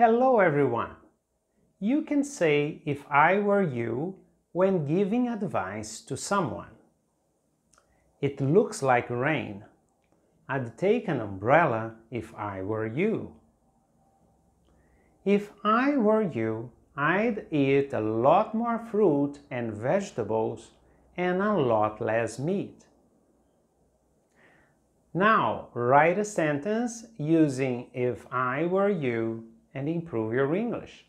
Hello everyone! You can say if I were you when giving advice to someone. It looks like rain. I'd take an umbrella if I were you. If I were you, I'd eat a lot more fruit and vegetables and a lot less meat. Now, write a sentence using if I were you and improve your English.